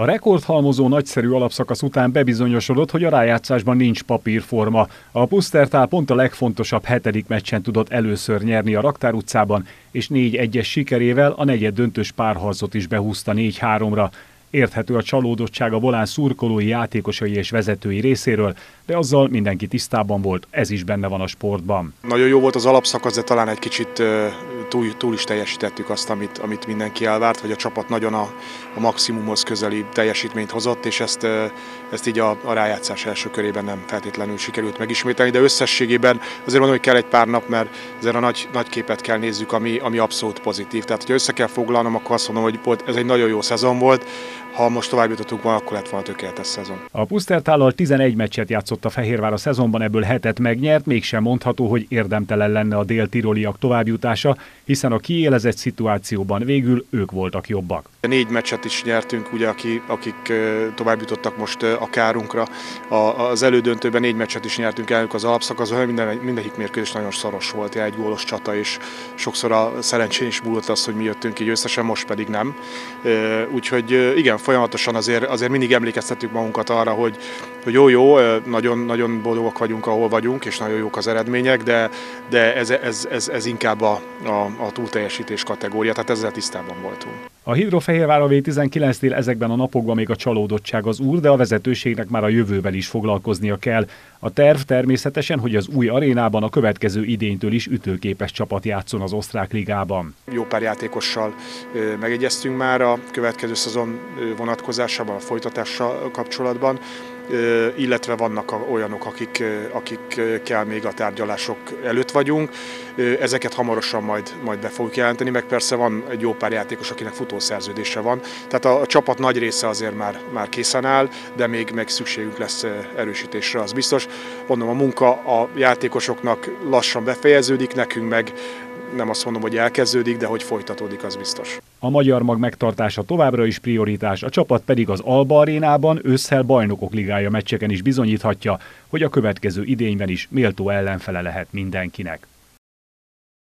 A rekordhalmozó nagyszerű alapszakasz után bebizonyosodott, hogy a rájátszásban nincs papírforma. A Pusztertál pont a legfontosabb hetedik meccsen tudott először nyerni a Raktár utcában, és 4-1-es sikerével a negyed döntős párharcot is behúzta 4-3-ra. Érthető a csalódottság a volán szurkolói, játékosai és vezetői részéről, de azzal mindenki tisztában volt, ez is benne van a sportban. Nagyon jó volt az alapszakasz, de talán egy kicsit túl, túl is teljesítettük azt, amit, amit mindenki elvárt, vagy a csapat nagyon a, a maximumhoz közeli teljesítményt hozott, és ezt, ezt így a, a rájátszás első körében nem feltétlenül sikerült megismételni, de összességében azért mondom, hogy kell egy pár nap, mert ezzel a nagy, nagy képet kell nézzük, ami, ami abszolút pozitív. Tehát, hogyha össze kell foglalnom, akkor azt mondom, hogy volt, ez egy nagyon jó szezon volt, ha most tovább jutottunk volna, akkor lett volna tökéletes szezon. A Pusztertállal 11 meccset játszott a Fehérvár a szezonban, ebből hetet megnyert, mégsem mondható, hogy érdemtelen lenne a dél-tiroliak továbbjutása, hiszen a kiélezett szituációban végül ők voltak jobbak. Négy meccset is nyertünk, ugye, akik, akik tovább jutottak most a kárunkra. Az elődöntőben négy meccset is nyertünk el az alapszakaszban, minden, mindegyik mérkőzés nagyon szoros volt, egy gólos csata, és sokszor a szerencsén is múlott az, hogy mi jöttünk így összesen, most pedig nem. Úgyhogy igen, folyamatosan azért, azért mindig emlékeztetjük magunkat arra, hogy, hogy jó, jó, nagyon, nagyon boldogok vagyunk, ahol vagyunk, és nagyon jók az eredmények, de, de ez, ez, ez, ez inkább a, a, a túlteljesítés kategória, tehát ezzel tisztában voltunk. A Hidrofehérvár a V19-nél ezekben a napokban még a csalódottság az úr, de a vezetőségnek már a jövőben is foglalkoznia kell. A terv természetesen, hogy az új arénában a következő idénytől is ütőképes csapat játszon az osztrák ligában. Jó pár játékossal megegyeztünk már a következő szezon vonatkozásában, a folytatással kapcsolatban illetve vannak olyanok, akik, akikkel még a tárgyalások előtt vagyunk. Ezeket hamarosan majd, majd be fogjuk jelenteni, meg persze van egy jó pár játékos, akinek futószerződése van. Tehát a, a csapat nagy része azért már, már készen áll, de még meg szükségünk lesz erősítésre, az biztos. Mondom, a munka a játékosoknak lassan befejeződik, nekünk meg nem azt mondom, hogy elkezdődik, de hogy folytatódik, az biztos. A magyar mag megtartása továbbra is prioritás, a csapat pedig az Alba arénában ősszel bajnokok ligája meccseken is bizonyíthatja, hogy a következő idényben is méltó ellenfele lehet mindenkinek.